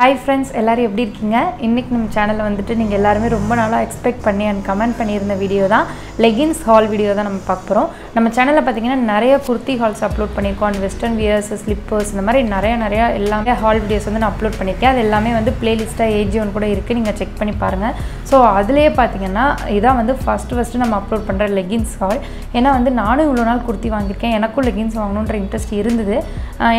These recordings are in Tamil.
ஹாய் ஃப்ரெண்ட்ஸ் எல்லோரும் எப்படி இருக்கீங்க? இன்றைக்கி நம்ம சேனலில் வந்துட்டு நீங்கள் எல்லாருமே ரொம்ப நாளாக எக்ஸ்பெக்ட் பண்ணி அண்ட் கமெண்ட் பண்ணியிருந்த வீடியோ தான். லெகின்ஸ் ஹால் வீடியோ தான் நம்ம பார்க்க போகிறோம் நம்ம சேனலில் பார்த்தீங்கன்னா நிறைய குர்த்தி ஹால்ஸ் அப்லோட் பண்ணியிருக்கோம். அண்ட் வெஸ்டர்ன் வியர்ஸ் ஸ்லிப்பர்ஸ் இந்த மாதிரி நிறைய நிறைய எல்லாமே ஹால் வீடியோஸ் வந்து நான் அப்லோட் பண்ணியிருக்கேன். அது எல்லாமே வந்து பிளேலிஸ்ட்டாக ஏஜி ஒன் கூட இருக்குது நீங்கள் செக் பண்ணி பாருங்கள் ஸோ அதுலேயே பார்த்தீங்கன்னா இதான் வந்து ஃபஸ்ட்டு ஃபஸ்ட்டு நம்ம அப்லோட் பண்ணுற லெகின்ஸ் ஹால் ஏன்னா வந்து நானும் இவ்வளோ நாள் குர்த்தி வாங்கியிருக்கேன். எனக்கும் லெகின்ஸ் வாங்கணுன்ற இன்ட்ரெஸ்ட் இருந்தது.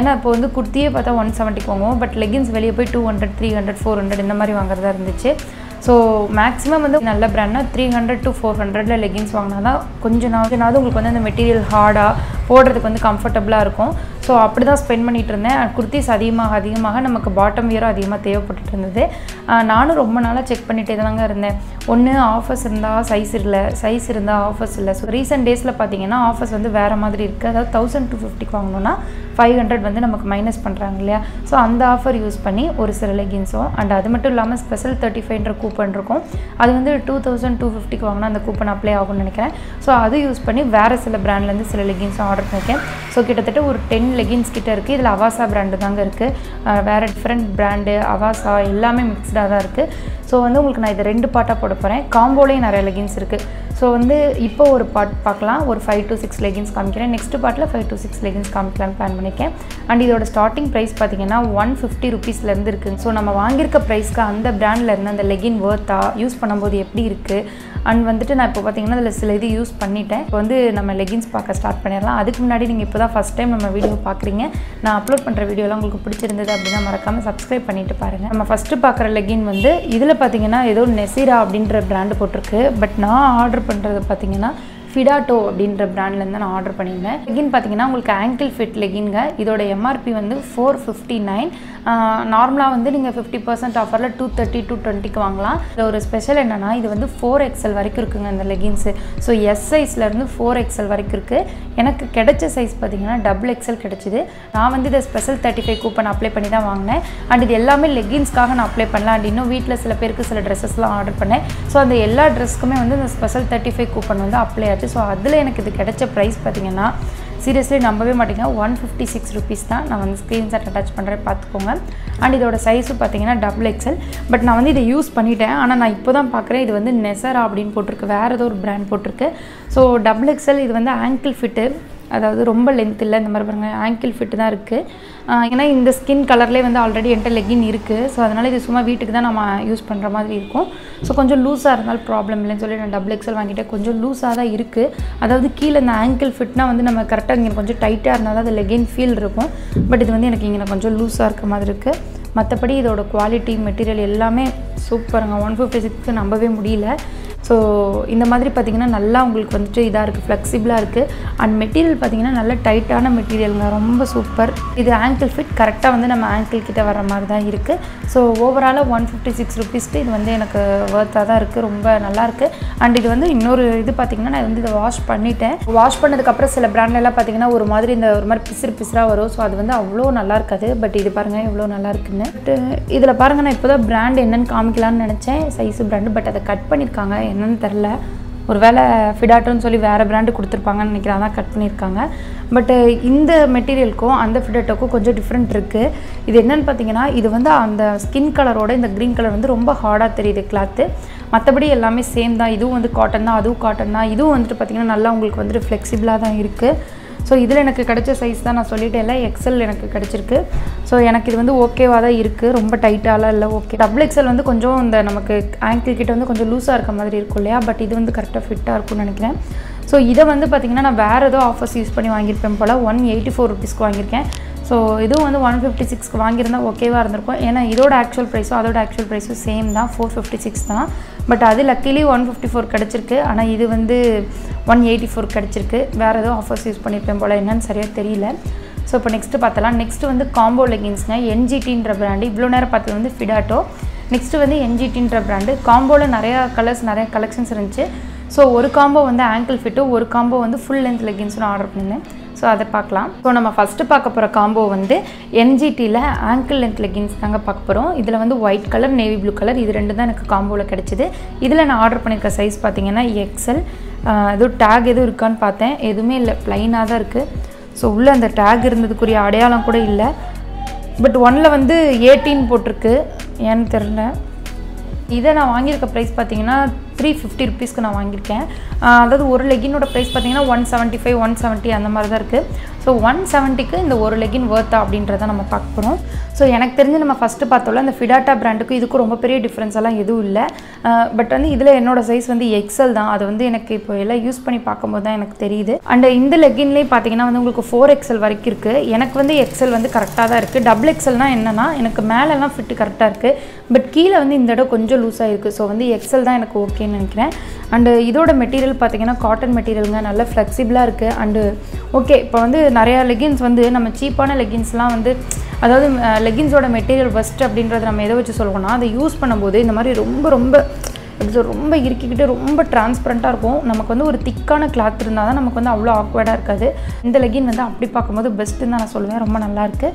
ஏன்னா இப்போ வந்து குர்த்தியே பார்த்தா ஒன் செவன்ட்டிக்கு வாங்குவோம். பட் லெகின்ஸ் வெளியே போய் two hundred three hundred four hundred இந்த மாதிரி வாங்குறதா இருந்துச்சு. ஸோ மேக்ஸிமம் வந்து நல்ல ப்ராண்ட்னா த்ரீ ஹண்ட்ரட் டு ஃபோர் ஹண்ட்ரடில் லெகின்ஸ் வாங்கினா தான் கொஞ்சம் நாள் உங்களுக்கு வந்து அந்த மெட்டீரியல் ஹார்டாக போடுறதுக்கு வந்து கம்ஃபர்டபுளாக இருக்கும். ஸோ அப்படி தான் ஸ்பெண்ட் பண்ணிகிட்டு இருந்தேன் குர்த்திஸ் அதிகமாக அதிகமாக நமக்கு பாட்டம் வியரும் அதிகமாக தேவைப்பட்டுட்டு இருந்தது நானும் ரொம்ப நாளாக செக் பண்ணிகிட்டே தாங்க இருந்தேன். ஒன்று ஆஃபர்ஸ் இருந்தால் சைஸ் இல்லை சைஸ் இருந்தால் ஆஃபர்ஸ் இல்லை. ஸோ ரீசெண்ட் டேஸில் பார்த்தீங்கன்னா ஆஃபர்ஸ் வந்து வேறு மாதிரி இருக்குது அதாவது தௌசண்ட் டூ ஃபிஃப்டிக்கு வாங்கினோன்னா ஃபைவ் ஹண்ட்ரட் வந்து நமக்கு மைனஸ் பண்ணுறாங்க இல்லையா? ஸோ அந்த ஆஃபர் யூஸ் பண்ணி ஒரு சில லெகின்ஸும் அண்ட் அது மட்டும் இல்லாமல் ஸ்பெஷல் தேர்ட்டி ஃபைவ்ன்ற கூப்பன் இருக்கும். அது வந்து டூ தௌசண்ட் டூ ஃபிஃப்டிக்கு வாங்கினா அந்த கூப்பன் அப்ளை ஆகும்னு நினைக்கிறேன். ஸோ அது யூஸ் பண்ணி வேறு சில பிராண்ட்லேருந்து சில லெகின்ஸும் ஆர்டர் பண்ணியிருக்கேன் ஸோ கிட்டத்தட்ட ஒரு டென் லெகின்ஸ் கிட்டே இருக்குது இதில் அவாசா பிராண்டு தாங்க இருக்குது வேறு டிஃப்ரெண்ட் பிராண்டு அவாசா எல்லாமே மிக்ஸ்டாக தான் இருக்குது ஸோ வந்து உங்களுக்கு நான் இதை ரெண்டு பாட்டாக போட போகிறேன் காம்போலேயும் நிறைய லெகின்ஸ் இருக்குது ஸோ வந்து இப்போ ஒரு பார்ட் பார்க்கலாம். ஒரு ஃபைவ் டு சிக்ஸ் லெகின்ஸ் காமிக்கிறேன். நெக்ஸ்ட் பார்ட்டில் ஃபைவ் டு சிக்ஸ் லெகின்ஸ் காமிக்கலாம்னு பிளான் பண்ணியிருக்கேன் அண்ட் இதோட ஸ்டார்டிங் ப்ரைஸ் பார்த்தீங்கன்னா ஒன் ஃபிஃப்டி ருபீஸ்லேருந்து இருக்குது ஸோ நம்ம வாங்கியிருக்க ப்ரைஸ்க்கு அந்த பிராண்டில் இருந்து அந்த லெகின் ஒர்த்தா யூஸ் பண்ணும்போது எப்படி இருக்குது அண்ட் வந்துட்டு நான் இப்போ பார்த்தீங்கன்னா அதில் சில இது யூஸ் பண்ணிட்டேன். இப்போ வந்து நம்ம லெகின்ஸ் பார்க்க ஸ்டார்ட் பண்ணிடலாம். அதுக்கு முன்னாடி நீங்கள் இப்போ தான் ஃபஸ்ட் டைம் நம்ம வீடியோ பார்க்குறீங்க. நான் அப்லோட் பண்ணுற வீடியோலாம் உங்களுக்கு பிடிச்சிருந்தது அப்படின்னா மறக்காமல் சப்ஸ்கிரைப் பண்ணிட்டு பாருங்கள் நம்ம ஃபஸ்ட்டு பார்க்குற லெகின் வந்து இதில் பார்த்தீங்கன்னா ஏதோ நெசிரா அப்படின்ற பிராண்டு போட்டிருக்கு. பட் நான் ஆர்டர் பண்ணுறது பார்த்தீங்கன்னா ஃபிடாட்டோ அப்படின்ற பிராண்ட்லேருந்து நான் ஆர்டர் பண்ணியிருந்தேன். லெகின் பார்த்தீங்கன்னா உங்களுக்கு ஆங்கிள் ஃபிட் லெகின்ங்க இதோட எம்ஆர்பி வந்து ஃபோர் ஃபிஃப்டி நைன் நார்மலாக வந்து நீங்கள் ஃபிஃப்டி பர்சன்ட் ஆஃபரில் டூ தேர்ட்டி டூ டுவெண்ட்டிக்கு வாங்கலாம். இதில் ஒரு ஸ்பெஷல் என்னென்னா இது வந்து ஃபோர் எக்ஸல் வரைக்கும் இருக்குங்க இந்த லெகின்ஸு ஸோ எஸ் சைஸ்லேருந்து ஃபோர் எக்ஸல் வரைக்கும் இருக்குது எனக்கு கிடைச்ச சைஸ் பார்த்தீங்கன்னா டபுள் எக்ஸல் கிடச்சிது. நான் வந்து இதை special thirty five coupon apply பண்ணி தான் வாங்கினேன். அண்ட் இது எல்லாமே லெகின்ஸ்க்காக நான் அப்ளை பண்ணலாம். அண்ட் இன்னும் வீட்டில் சில பேருக்கு சில ட்ரெஸ்ஸஸ்லாம் ஆர்டர் பண்ணேன். ஸோ அந்த எல்லா ட்ரெஸ்க்குமே வந்து இந்த ஸ்பெஷல் தேர்ட்டி ஃபைவ் கூப்பன் வந்து அப்ளை ஆச்சு. ஸோ அதில் எனக்கு இது கிடைச்ச ப்ரைஸ் பார்த்தீங்கன்னா சீரியஸ்லி நம்பவே மாட்டேங்க. ஒன் ஃபிஃப்டி சிக்ஸ் ருபீஸ் தான். நான் வந்து ஸ்க்ரீன்ஷாட் அட்டாச் பண்ணுறேன் பார்த்துக்கோங்க அண்ட் இதோட சைஸும் பார்த்தீங்கன்னா டபுள் எக்ஸல் பட் நான் வந்து இதை யூஸ் பண்ணிட்டேன். ஆனால் நான் இப்போ தான் பார்க்குறேன் இது வந்து நெசரா அப்படின்னு போட்டிருக்கு. வேறு ஏதோ ஒரு பிராண்ட் போட்டிருக்கு. ஸோ டபுள் எக்ஸல் இது வந்து ஆங்கிள் ஃபிட்டு அதாவது ரொம்ப லென்த் இல்லை இந்த மாதிரி பாருங்கள் ஆங்கிள் ஃபிட்டு தான் இருக்குது ஏன்னா இந்த ஸ்கின் கலர்லேயே வந்து ஆல்ரெடி என்கிட்ட லெகின் இருக்குது ஸோ அதனால் இது சும்மா வீட்டுக்கு தான் நம்ம யூஸ் பண்ணுற மாதிரி இருக்கும். ஸோ கொஞ்சம் லூஸாக இருந்தாலும் ப்ராப்ளம் இல்லைன்னு சொல்லி நான் டபுள் எக்ஸல் வாங்கிட்டேன். கொஞ்சம் லூஸாக தான் இருக்குது அதாவது கீழே இந்த ஆங்கிள் ஃபிட்னா வந்து நம்ம கரெக்டாக இங்கே கொஞ்சம் டைட்டாக இருந்தால் தான் அது லெகின் ஃபீல் இருக்கும். பட் இது வந்து எனக்கு இங்கே கொஞ்சம் லூஸாக இருக்க மாதிரி இருக்குது மற்றபடி இதோட குவாலிட்டி மெட்டீரியல் எல்லாமே சூப்பருங்க ஒன் ஃபிஃப்டி சிக்ஸ்க்கு நம்பவே முடியல. ஸோ இந்த மாதிரி பார்த்திங்கன்னா நல்லா உங்களுக்கு வந்துட்டு இதாக இருக்குது ஃப்ளெக்சிபிளாக இருக்குது அண்ட் மெட்டீரியல் பார்த்திங்கன்னா நல்ல டைட்டான மெட்டீரியலுங்க ரொம்ப சூப்பர் இது ஆங்கிள் ஃபிட் கரெக்டாக வந்து நம்ம ஆங்கிள் கிட்டே வர மாதிரி தான் இருக்குது ஸோ ஓவராலாக ஒன் ஃபிஃப்டி சிக்ஸ் ருபீஸ்க்கு இது வந்து எனக்கு ஒர்த்தாக தான் இருக்குது ரொம்ப நல்லாயிருக்கு அண்ட் இது வந்து இன்னொரு இது பார்த்திங்கன்னா நான் வந்து இதை வாஷ் பண்ணிட்டேன். வாஷ் பண்ணதுக்கப்புறம் சில ப்ராண்ட்லலாம் பார்த்திங்கன்னா ஒரு மாதிரி இந்த ஒரு மாதிரி பிசிறு பிசிறாக வரும். ஸோ அது வந்து அவ்வளோ நல்லா இருக்காது. பட் இது பாருங்கள் எவ்வளோ நல்லா இருக்குன்னு. இதில் பாருங்கள் நான் இப்போ தான் பிராண்ட் என்னென்னு காமிக்கலாம்னு நினச்சேன். சைஸு ப்ராண்டு பட் அதை கட் பண்ணியிருக்காங்க. என்னன்னு தெரில ஒரு வேளை ஃபிடாட்டோன்னு சொல்லி வேறு பிராண்டு கொடுத்துருப்பாங்கன்னு நினைக்கிறேன். அதான் கட் பண்ணியிருக்காங்க. பட்டு இந்த மெட்டீரியலுக்கும் அந்த ஃபிடாட்டோக்கும் கொஞ்சம் டிஃப்ரெண்ட் இருக்குது இது என்னென்னு பார்த்தீங்கன்னா இது வந்து அந்த ஸ்கின் கலரோட இந்த க்ரீன் கலர் வந்து ரொம்ப ஹார்டாக தெரியுது கிளாத்து மற்றபடி எல்லாமே சேம் தான். இதுவும் வந்து காட்டன் தான் அதுவும் காட்டன் தான். இதுவும் வந்துட்டு பார்த்திங்கன்னா நல்லா உங்களுக்கு வந்துட்டு ஃப்ளெக்சிபிளாக தான் இருக்குது ஸோ இதில் எனக்கு கிடைச்ச சைஸ் தான் நான் சொல்லிட்டேன் இல்லை எக்ஸல் எனக்கு கிடச்சிருக்கு. ஸோ எனக்கு இது வந்து ஓகேவாக தான் இருக்குது ரொம்ப டைட்டாலாம் இல்லை. ஓகே டபுள் எக்ஸல் வந்து கொஞ்சம் இந்த நமக்கு ஆங்கிள் கிட்ட வந்து கொஞ்சம் லூஸாக இருக்க மாதிரி இருக்கும் இல்லையா? பட் இது வந்து கரெக்டாக ஃபிட்டாக இருக்கும்னு நினைக்கிறேன். ஸோ இதை வந்து பார்த்திங்கன்னா நான் வேறு ஏதோ ஆஃபர்ஸ் யூஸ் பண்ணி வாங்கியிருப்பேன் போல். ஒன் எயிட்டி ஃபோர் ருபீஸ்க்கு வாங்கியிருக்கேன். ஸோ இதுவும் வந்து ஒன் ஃபிஃப்டி சிக்ஸ்க்கு வாங்கியிருந்தா ஓகேவாக இருந்திருக்கும். ஏன்னா இதோட ஆக்சுவல் ப்ரைஸும் அதோட ஆக்சுவல் ப்ரைஸும் சேம் தான். ஃபோர் ஃபிஃப்டி சிக்ஸ் தான். பட் அது லக்கிலி ஒன் ஃபிஃப்டி ஃபோர் கிடச்சிருக்கு. ஆனால் இது வந்து ஒன் எயிட்டி ஃபோர் கிடச்சிருக்கு. வேறு ஏதோ ஆஃபர்ஸ் யூஸ் பண்ணியிருப்பேன் போல். என்னன்னு சரியாக தெரியல. ஸோ இப்போ நெக்ஸ்ட்டு பார்த்தலாம். நெக்ஸ்ட்டு வந்து காம்போ லெகின்ஸ்ங்க என்ஜிடின்ற பிராண்டு இவ்வளோ நேரம் பார்த்தது வந்து ஃபிடாட்டோ நெக்ஸ்ட்டு வந்து என்ஜிடின்ற பிராண்டு காம்போவில் நிறையா கலர்ஸ் நிறையா கலெக்ஷன்ஸ் இருந்துச்சு. ஸோ ஒரு காம்போ வந்து ஆங்கிள் ஃபிட்டும் ஒரு காம்போ வந்து ஃபுல் லென்த் லெகின்ஸ்னு ஆர்டர் பண்ணியிருந்தேன். ஸோ அதை பார்க்கலாம். ஸோ நம்ம ஃபஸ்ட்டு பார்க்க போகிற காம்போ வந்து என்ஜிடியில் ஆங்கிள் லென்த் லெகின்ஸ் தாங்க பார்க்க போகிறோம் இதில் வந்து white colour navy blue colour இது ரெண்டு தான் எனக்கு காம்போவில் கிடச்சிது. இதில் நான் ஆர்டர் பண்ணியிருக்க சைஸ் பார்த்தீங்கன்னா எக்ஸல் எதுவும் டேக் எதுவும் இருக்கான்னு பார்த்தேன். எதுவுமே இல்லை ப்ளைனாக தான் இருக்குது ஸோ உள்ளே அந்த டேக் இருந்ததுக்குரிய அடையாளம் கூட இல்லை. பட் ஒன்னில் வந்து எயிட்டீன் போட்டிருக்கு. ஏன்னு தெரில இதை நான் வாங்கியிருக்க ப்ரைஸ் பார்த்தீங்கன்னா த்ரீ ஃபிஃப்டி ருபீஸ்க்கு நான் வாங்கியிருக்கேன். அதாவது ஒரு லெகினோட ப்ரைஸ் பார்த்தீங்கன்னா one seventy five one seventy அந்த மாதிரி தான் இருக்குது ஸோ ஒன் செவன்ட்டிக்கு இந்த ஒரு லெகின் ஒர்த்தா அப்படின்றத நம்ம பார்க்க போகிறோம் ஸோ எனக்கு தெரிஞ்சு நம்ம ஃபஸ்ட்டு பார்த்தோம்ல அந்த ஃபிடாட்டா பிராண்டுக்கும் இதுக்கும் ரொம்ப பெரிய டிஃப்ரென்ஸ் எல்லாம் எதுவும் இல்லை. பட் வந்து இதில் என்னோட சைஸ் வந்து எக்ஸல் தான். அது வந்து எனக்கு இப்போ எல்லாம் யூஸ் பண்ணி பார்க்கும்போது தான் எனக்கு தெரியுது. அண்ட் இந்த லெகின்லேயே பார்த்தீங்கன்னா வந்து உங்களுக்கு ஃபோர் எக்ஸல் வரைக்கும் இருக்குது எனக்கு வந்து எக்ஸல் வந்து கரெக்டாக தான் இருக்குது டபுள் எக்ஸல்னால் என்னென்னா எனக்கு மேலெல்லாம் ஃபிட்டு கரெக்டாக இருக்குது பட் கீழே வந்து இந்த இடம் கொஞ்சம் லூஸாக இருக்குது ஸோ வந்து எக்ஸல் தான் எனக்கு ஓகேன்னு நினைக்கிறேன். அண்டு இதோட மெட்டீரியல் பார்த்தீங்கன்னா காட்டன் மெட்டீரியலுங்க நல்லா ஃப்ளெக்சிபிளாக இருக்குது அண்டு ஓகே இப்போ வந்து நிறையா லெகின்ஸ் வந்து நம்ம சீப்பான லெகின்ஸ்லாம் வந்து அதாவது லெகின்ஸோட மெட்டீரியல் ஃபஸ்ட் அப்படின்றத நம்ம எதை வச்சு சொல்லுவோம்னா அதை யூஸ் பண்ணும்போது இந்த மாதிரி ரொம்ப ரொம்ப எப்படி சொல்றது, ரொம்ப இறுக்கிக்கிட்டு ரொம்ப டிரான்ஸ்பரண்ட்டாக இருக்கும். நமக்கு வந்து ஒரு திக்கான கிளாத் இருந்தால் தான் நமக்கு வந்து அவ்வளோ ஆக்வர்டாக இருக்காது. இந்த லெகின் வந்து அப்படி பார்க்கும்போது பெஸ்ட்டுன்னு தான் நான் சொல்லுவேன். ரொம்ப நல்லாயிருக்கு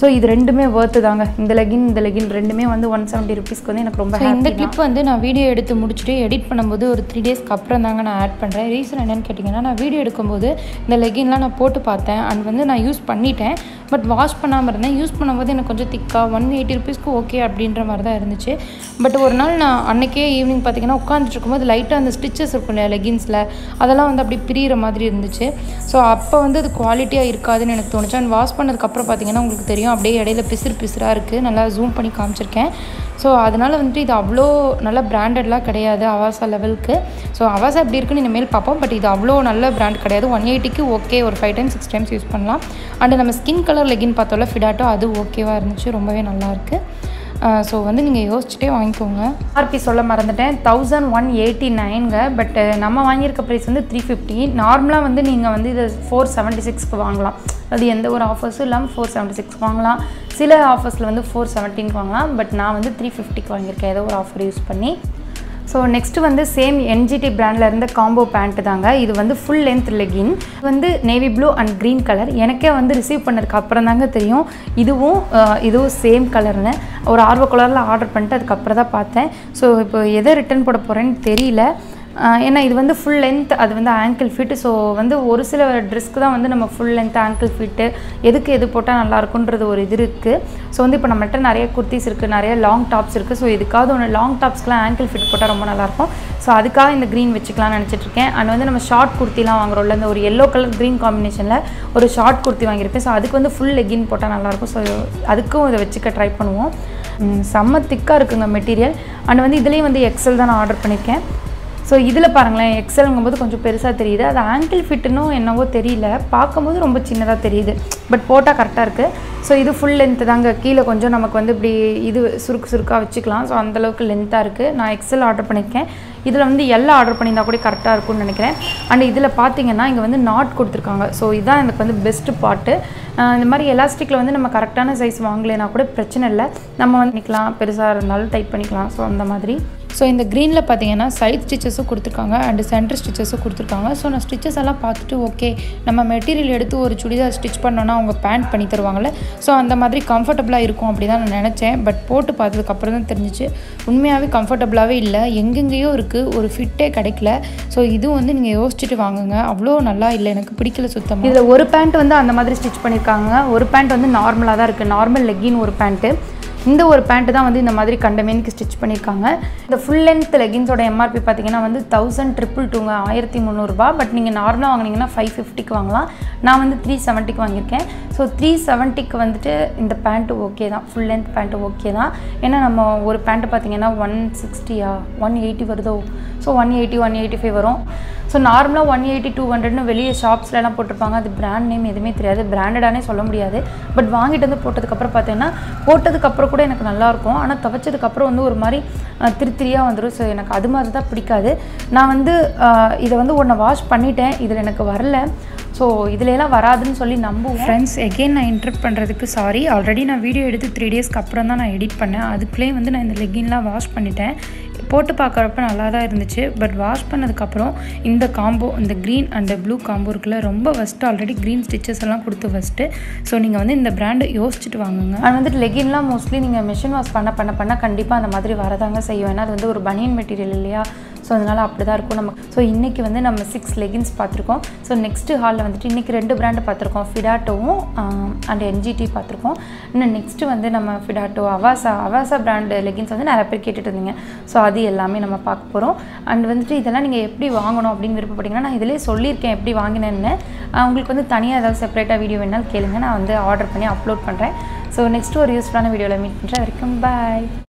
ஸோ இது ரெண்டுமே ஒர்த்து தாங்க. இந்த லெகின் இந்த லெகின் ரெண்டுமே வந்து ஒன் செவன்ட்டி ருபீஸ்க்கு வந்து எனக்கு ரொம்ப இந்த கிளிப் வந்து நான் வீடியோ எடுத்து முடிச்சுட்டு எடிட் பண்ணும்போது ஒரு த்ரீ டேஸ்க்கு அப்புறம் தாங்க நான் ஆட் பண்ணுறேன் ரீசன் என்னன்னு கேட்டிங்கன்னா நான் வீடியோ எடுக்கும்போது இந்த லெகின்லாம் நான் போட்டு பார்த்தேன். அண்ட் வந்து நான் யூஸ் பண்ணிட்டேன். பட் வாஷ் பண்ணாமல் இருந்தேன். யூஸ் பண்ணும்போது எனக்கு கொஞ்சம் திக்காக ஒன் எயிட்டி ருபீஸ்க்கு ஓகே அப்படின்ற மாதிரி தான் இருந்துச்சு. பட் ஒரு நாள் நான் அன்னைக்கே ஈவினிங் பார்த்தீங்கன்னா உட்காந்துட்டு இருக்கும்போது லைட்டாக அந்த ஸ்டிச்சஸ் இருக்கும் இல்லையா லெகின்ஸில் அதெல்லாம் வந்து அப்படி பிரியிற மாதிரி இருந்துச்சு. ஸோ அப்போ வந்து அது குவாலிட்டியாக இருக்காதுன்னு எனக்கு தோணுச்சு. அண்ட் வாஷ் பண்ணதுக்கப்புறம் பார்த்தீங்கன்னா உங்களுக்கு தெரியும். அப்படியே இடையில பிசிறு பிசிறாக இருக்குது நல்லா ஜூம் பண்ணி காமிச்சிருக்கேன். ஸோ அதனால் வந்துட்டு இது அவ்வளோ நல்ல பிராண்டட்லாம் கிடையாது அவாசா லெவலுக்கு ஸோ அவாசா எப்படி இருக்குன்னு இனிமேல் பார்ப்போம். பட் இது அவ்வளோ நல்ல பிராண்ட் கிடையாது. ஒன் எயிட்டிக்கு ஓகே ஒரு five times six times use பண்ணலாம். அண்ட் நம்ம ஸ்கின் கலர் லெகின் பார்த்தோம்ல ஃபிடாட்டோ அது ஓகேவாக இருந்துச்சு. ரொம்பவே நல்லாயிருக்கு ஸோ வந்து நீங்கள் யோசிச்சுட்டே வாங்கிக்கோங்க. ஆர்பி சொல்ல மறந்துட்டேன். தௌசண்ட் ஒன் எயிட்டி நைனுங்க பட் நம்ம வாங்கியிருக்க ப்ரைஸ் வந்து த்ரீ ஃபிஃப்டி நார்மலாக வந்து நீங்கள் வந்து இதை ஃபோர் செவன்ட்டி சிக்ஸ்க்கு வாங்கலாம். அது எந்த ஒரு ஆஃபர்ஸும் இல்லாமல் ஃபோர் செவன்ட்டி சிக்ஸ் வாங்கலாம். சில ஆஃபர்ஸில் வந்து ஃபோர் செவன்டீன்க்கு வாங்கலாம் பட் நான் வந்து த்ரீ ஃபிஃப்டிக்கு வாங்கியிருக்கேன். ஏதோ ஒரு ஆஃபர் யூஸ் பண்ணி. ஸோ நெக்ஸ்ட் வந்து சேம் என்ஜிடி பிராண்டில் இருந்த காம்போ பேண்ட் தாங்க. இது வந்து ஃபுல் லென்த் லெகின் வந்து navy blue and green colour எனக்கே வந்து ரிசீவ் பண்ணதுக்கு அப்புறம் தாங்க தெரியும். இதுவும் இதுவும் சேம் கலர்னு ஒரு ஆர்வ கலரில் ஆர்டர் பண்ணிட்டு அதுக்கப்புறம் தான் பார்த்தேன். ஸோ இப்போ எதை ரிட்டர்ன் போட போகிறேன்னு தெரியல. ஏன்னா இது வந்து ஃபுல் லென்த் அது வந்து ஆங்கிள் ஃபிட் ஸோ வந்து ஒரு சில ட்ரெஸ்க்கு தான் வந்து நம்ம ஃபுல் லென்த் ஆங்கிள் ஃபிட்டு எதுக்கு எது போட்டால் நல்லா இருக்குன்றது ஒரு இது இருக்குது ஸோ வந்து இப்போ நம்மகிட்ட நிறைய குர்த்திஸ் இருக்குது நிறைய லாங் டாப்ஸ் இருக்குது ஸோ இதுக்காவது ஒன்று லாங் டாப்ஸ்க்குலாம் ஆங்கிள் ஃபிட் போட்டால் ரொம்ப நல்லாயிருக்கும் ஸோ அதுக்காக இந்த க்ரீன் வச்சுக்கலாம்னு நினச்சிட்ருக்கேன் அண்ட் வந்து நம்ம ஷார்ட் குர்த்திலாம் வாங்குறோம்ல இந்த ஒரு எல்லோ கலர் க்ரீன் காம்பினேஷனில் ஒரு ஷார்ட் குர்த்தி வாங்கியிருக்கேன் ஸோ அதுக்கு வந்து ஃபுல் லெகின் போட்டால் நல்லாயிருக்கும் ஸோ அதுக்கும் இதை வச்சுக்க ட்ரை பண்ணுவோம். செம்ம திக்காக இருக்குங்க மெட்டீரியல் அண்ட் வந்து இதுலேயும் வந்து எக்ஸல் தான் நான் ஆர்டர் பண்ணியிருக்கேன். ஸோ இதில் பாருங்களேன் எக்ஸல்ங்கும்போது கொஞ்சம் பெருசாக தெரியுது. அது ஆங்கிள் ஃபிட்டுன்னும் என்னவோ தெரியல. பார்க்கும்போது ரொம்ப சின்னதாக தெரியுது. பட் போட்டால் கரெக்டாக இருக்குது ஸோ இது ஃபுல் லென்த்து தாங்க. கீழே கொஞ்சம் நமக்கு வந்து இப்படி இது சுருக்கு சுருக்காக வச்சுக்கலாம். ஸோ அந்தளவுக்கு லென்த்தாக இருக்குது நான் எக்ஸல் ஆர்டர் பண்ணியிருக்கேன் இதில் வந்து எல்லாம் ஆர்டர் பண்ணியிருந்தால் கூட கரெக்டாக இருக்கும்னு நினைக்கிறேன். அண்ட் இதில் பார்த்தீங்கன்னா இங்கே வந்து நாட் கொடுத்துருக்காங்க. ஸோ இதுதான் எனக்கு வந்து பெஸ்ட்டு பாட்டு இந்த மாதிரி எலாஸ்டிக்கில் வந்து நம்ம கரெக்டான சைஸ் வாங்கலைன்னா கூட பிரச்சனை இல்லை. நம்ம வந்து பண்ணிக்கலாம். பெருசாக இருந்தாலும் டைப் பண்ணிக்கலாம். ஸோ அந்த மாதிரி. ஸோ இந்த க்ரீனில் பார்த்தீங்கன்னா சைட் ஸ்டிச்சஸும் கொடுத்துருக்காங்க அண்டு சென்டர் ஸ்டிச்சஸும் கொடுத்துருக்காங்க. ஸோ நான் ஸ்டிச்சஸ் எல்லாம் பார்த்துட்டு ஓகே நம்ம மெட்டீரியல் எடுத்து ஒரு சுடிதார் ஸ்டிச் பண்ணோன்னா அவங்க பேண்ட் பண்ணி தருவாங்கள்ல ஸோ அந்த மாதிரி கம்ஃபர்டபுளாக இருக்கும் அப்படி தான் நான் நினச்சேன். பட் போட்டு பார்த்ததுக்கப்புறம் தான் தெரிஞ்சிச்சு. உண்மையாகவே கம்ஃபர்டபுளாகவே இல்லை. எங்கெங்கேயோ இருக்குது ஒரு ஃபிட்டே கிடைக்கல. ஸோ இதுவும் வந்து நீங்கள் யோசிச்சுட்டு வாங்குங்க. அவ்வளோ நல்லா இல்லை. எனக்கு பிடிக்கல சுத்தமாக இதில் ஒரு பேண்ட் வந்து அந்த மாதிரி ஸ்டிச் பண்ணியிருக்காங்க ஒரு பேண்ட் வந்து நார்மலாக தான் இருக்குது நார்மல் லெக்கின் ஒரு பேண்ட்டு இந்த ஒரு பேண்ட்டு தான் வந்து இந்த மாதிரி கண்டமேனுக்கு ஸ்டிச் பண்ணியிருக்காங்க. இந்த ஃபுல் லென்த் லெகின்ஸோட எம்ஆர்பி பார்த்தீங்கன்னா வந்து தௌசண்ட் ட்ரிபிள் டூங்க ஆயிரத்தி முந்நூறுரூபா பட் நீங்கள் நார்மலாக வாங்கினீங்கன்னா ஃபைவ் ஃபிஃப்டிக்கு வாங்கலாம். நான் வந்து த்ரீ செவன்ட்டிக்கு வாங்கியிருக்கேன். ஸோ த்ரீ செவன்ட்டிக்கு வந்துட்டு இந்த பேண்ட்டு ஓகே தான். ஃபுல் லென்த் பேண்ட்டு ஓகே தான். ஏன்னா நம்ம ஒரு பேண்ட்டு பார்த்தீங்கன்னா ஒன் சிக்ஸ்டியா ஒன் எயிட்டி வருதோ? So one eighty one eighty five வரும் ஸோ நார்மலாக ஒன் எயிட்டி டூ ஹண்ட்ரட்னு வெளியே ஷாப்ஸ்லலாம் போட்டிருப்பாங்க. அது பிராண்ட் நேம் எதுவுமே தெரியாது. பிராண்டடானே சொல்ல முடியாது. பட் வாங்கிட்டு வந்து போட்டதுக்கப்புறம் பார்த்தீங்கன்னா போட்டதுக்கப்புறம் கூட எனக்கு நல்லாயிருக்கும் ஆனால் துவைச்சதுக்கப்புறம் வந்து ஒரு மாதிரி திருத்திரியாக வந்துடும் ஸோ எனக்கு அது மாதிரி தான் பிடிக்காது. நான் வந்து இதை வந்து ஒன்றை வாஷ் பண்ணிட்டேன். இதில் எனக்கு வரல. ஸோ இதுலலாம் வராதுன்னு சொல்லி நம்புவோம். ஃப்ரெண்ட்ஸ் எகெயின் நான் இன்டர்ப்ட் பண்ணுறதுக்கு சாரி ஆல்ரெடி நான் வீடியோ எடுத்து த்ரீ டேஸ்க்கு அப்புறம் தான் நான் எடிட் பண்ணேன். அதுக்குள்ளேயே வந்து நான் இந்த லெக்கின்லாம் வாஷ் பண்ணிட்டேன். போட்டு பார்க்குறப்ப நல்லா தான் இருந்துச்சு. பட் வாஷ் பண்ணதுக்கப்புறம் இந்த காம்போ இந்த க்ரீன் அண்ட் ப்ளூ காம்போ இருக்குல்ல ரொம்ப ஃபஸ்ட்டு ஆல்ரெடி க்ரீன் ஸ்டிச்சஸ் எல்லாம் கொடுத்து ஃபஸ்ட்டு ஸோ நீங்கள் வந்து இந்த பிராண்டு யோசிச்சுட்டு வாங்குங்க. அண்ட் வந்துட்டு லெகின்லாம் மோஸ்ட்லி நீங்கள் மிஷின் வாஷ் பண்ண பண்ண பண்ண கண்டிப்பாக அந்த மாதிரி வரதாங்க செய்யும். ஏன்னா அது வந்து ஒரு பனியன் மெட்டீரியல் இல்லையா? ஸோ அதனால் அப்படி தான் இருக்கும் நம்ம ஸோ இன்றைக்கி வந்து நம்ம சிக்ஸ் லெகின்ஸ் பார்த்துருக்கோம். ஸோ நெக்ஸ்ட்டு ஹாலில் வந்துட்டு இன்றைக்கி ரெண்டு பிராண்டு பார்த்துருக்கோம். ஃபிடாட்டோவும் அண்ட் என்ஜிடி பார்த்துருக்கோம். இன்னும் நெக்ஸ்ட்டு வந்து நம்ம ஃபிடாட்டோ அவாசா அவாசா பிராண்டு லெகின்ஸ் வந்து நிறைய பேர் கேட்டுட்டு இருந்தீங்க. ஸோ அது எல்லாமே நம்ம பார்க்க போகிறோம் அண்ட் வந்துட்டு இதெல்லாம் நீங்கள் எப்படி வாங்கணும் அப்படின்னு விருப்பப்பட்டீங்கன்னா நான் இதிலே சொல்லியிருக்கேன் எப்படி வாங்கினேன்னு. உங்களுக்கு வந்து தனியாக ஏதாவது செப்பரேட்டாக வீடியோ வேணாலும் கேளுங்க. நான் வந்து ஆர்டர் பண்ணி அப்லோட் பண்ணுறேன் ஸோ நெக்ஸ்ட் ஒரு யூஸ்ஃபுல்லான வீடியோவில் மீட் பண்ணுறேன் வரைக்கும் பாய்